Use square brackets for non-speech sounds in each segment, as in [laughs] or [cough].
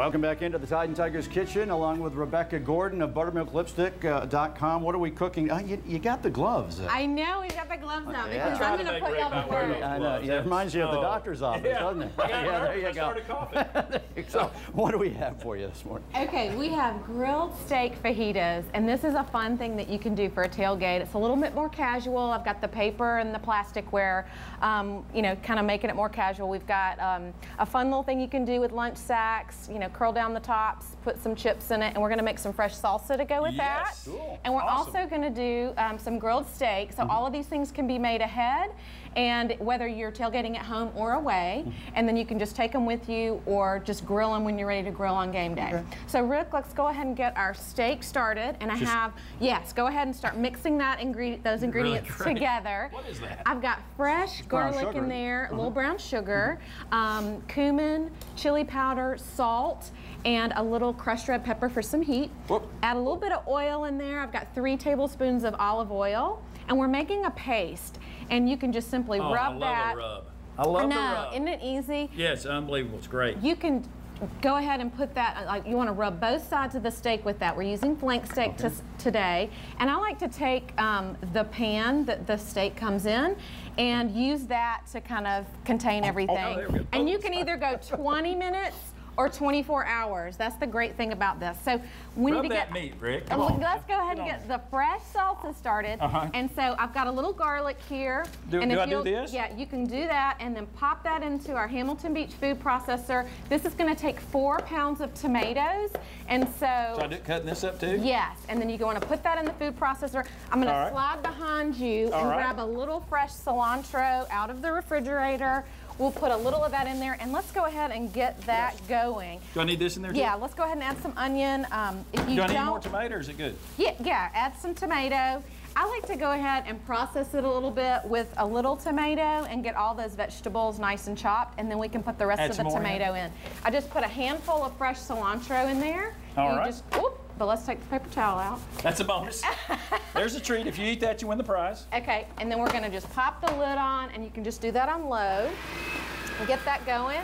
Welcome back into the Tide and Tigers kitchen along with Rebecca Gordon of buttermilklipstick.com. What are we cooking? Uh, you, you got the gloves. Uh, I know we've got the gloves on Yeah. because Trying I'm going to put y'all to work. I know. Yeah, it reminds you of the doctor's office, Yeah. doesn't it? [laughs] I yeah, there you I go. started coughing. [laughs] so, what do we have for you this morning? Okay, we have grilled steak fajitas, and this is a fun thing that you can do for a tailgate. It's a little bit more casual. I've got the paper and the plasticware, um, you know, kind of making it more casual. We've got um, a fun little thing you can do with lunch sacks, you know, curl down the tops, put some chips in it, and we're going to make some fresh salsa to go with Yes. that. Cool. And we're Awesome. also going to do um, some grilled steak. So all of these things can be made ahead, and whether you're tailgating at home or away, and then you can just take them with you or just grill them when you're ready to grill on game day. Okay. So Rick, let's go ahead and get our steak started. And I Just- have yes, go ahead and start mixing that ingredient, those ingredients great. together. [laughs] What is that? I've got fresh brown garlic sugar. in there, a little Uh-huh. brown sugar, um, cumin, chili powder, salt, and a little crushed red pepper for some heat. Whoop. Add a little bit of oil in there. I've got three tablespoons of olive oil, and we're making a paste. And you can just simply Oh, rub I love that. a rub. I love I the know, rub. isn't it easy? Yes, unbelievable. It's great. You can go ahead and put that, like you want to rub both sides of the steak with that. We're using flank steak to, today. And I like to take um, the pan that the steak comes in and use that to kind of contain everything. Oh, we. And Oh, you can either go 20 minutes or 24 hours. That's the great thing about this. So we Rub need to that get meat, Rick. Uh, Come on. Let's go ahead and Get the fresh salsa started. Uh-huh. And so I've got a little garlic here. Do- and do if I do this? Yeah, you can do that and then pop that into our Hamilton Beach food processor. This is going to take four pounds of tomatoes. And so, So I do cutting this up too? yes, and then you want to put that in the food processor. I'm going to right. slide behind you All and right. grab a little fresh cilantro out of the refrigerator. We'll put a little of that in there and let's go ahead and get that going. Do I need this in there too? Yeah, let's go ahead and add some onion. Um, if you Do I need don't, more tomato or is it good? yeah, yeah, add some tomato. I like to go ahead and process it a little bit with a little tomato and get all those vegetables nice and chopped, and then we can put the rest Add of the more in? tomato in. I just put a handful of fresh cilantro in there. All right. Just, but let's take the paper towel out. That's a bonus. [laughs] There's a treat. If you eat that, you win the prize. Okay, and then we're gonna just pop the lid on, and you can just do that on low and get that going.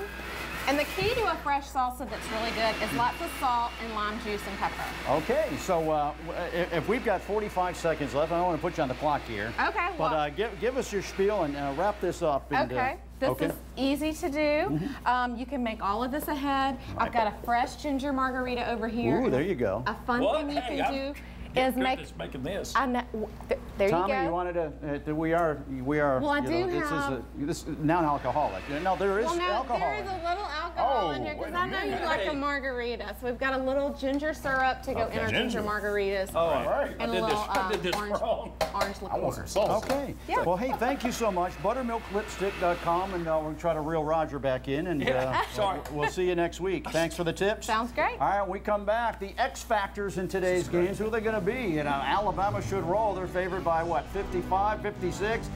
And the key to a fresh salsa that's really good is lots of salt and lime juice and pepper. Okay, so uh, if, if we've got 45 seconds left, I don't want to put you on the clock here. Okay, But well- uh, give, give us your spiel and uh, wrap this up. And, uh, Okay, this okay. is easy to do. Um, you can make all of this ahead. I've got a fresh ginger margarita over here. Ooh, there you go. A fun What? thing you can I'm- do is make. making this. I know, w- th- there Tommy, you go. you wanted to, uh, we are, we are. Well, I you do know, this have- Is a, this is non-alcoholic. No, there is well, no, alcohol. there is a little alcohol in Oh, here because wait a I know you minute. like a margarita. So we've got a little ginger syrup to go Okay, in our ginger, ginger. margaritas. Oh, all right. I And a little this, I um, did this orange, wrong. orange I want some salsa. Okay. Yeah. Well, hey, thank you so much. Buttermilklipstick.com, and uh, we'll try to reel Roger back in, and Yeah, uh, [laughs] sorry. we'll see you next week. Thanks for the tips. Sounds great. All right, we come back. The X factors in today's games. Who are they going to be? You know, Alabama should roll. They're favored by what, 55, 56?